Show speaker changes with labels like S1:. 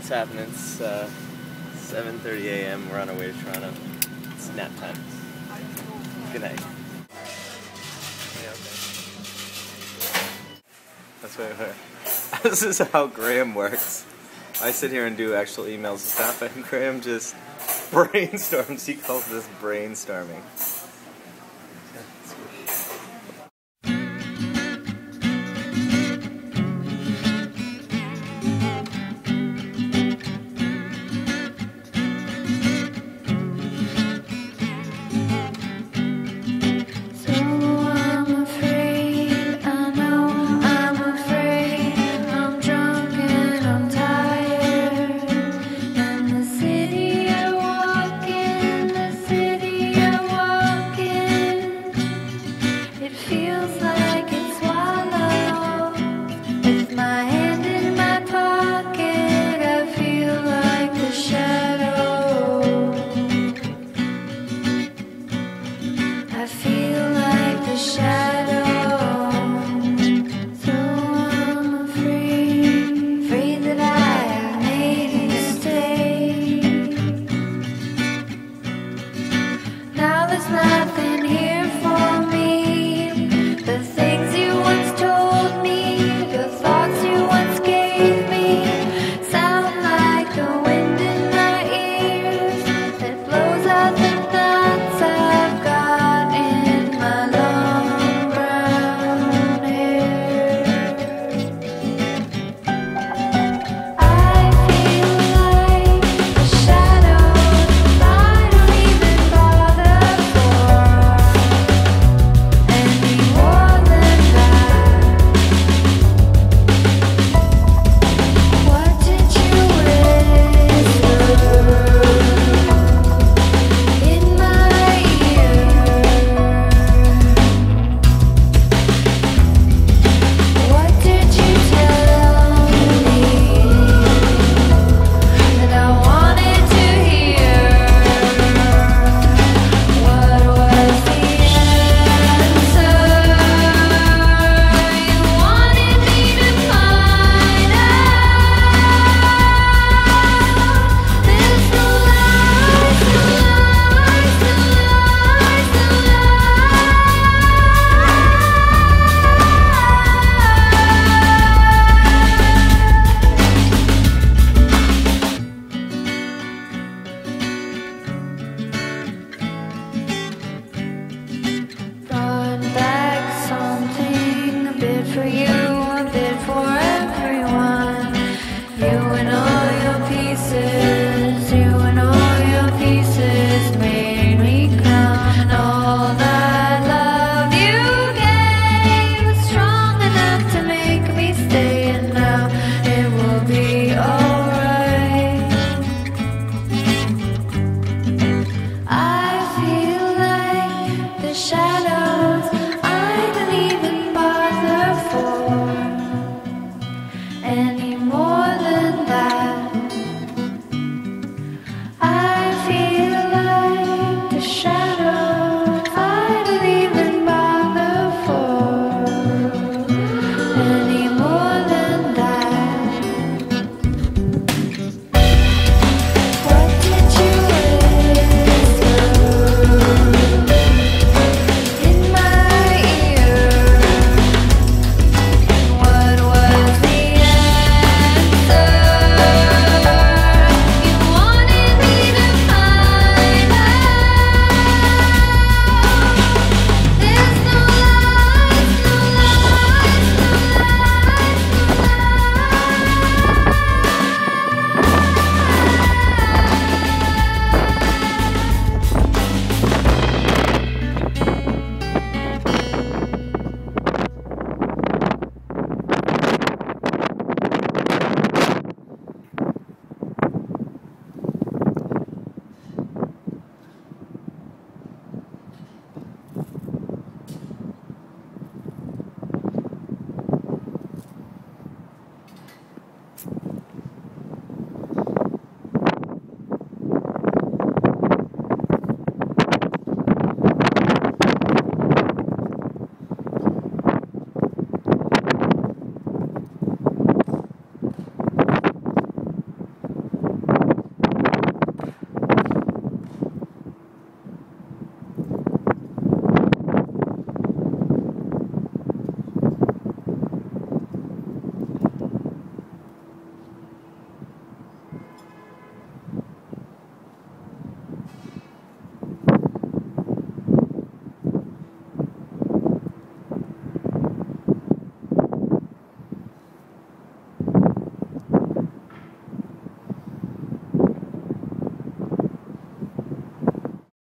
S1: What's happening? It's uh, 7.30 a.m. We're on our way to Toronto. It's nap time. Good night. That's right. we This is how Graeme works. I sit here and do actual emails and stuff, and Graeme just brainstorms. He calls this brainstorming.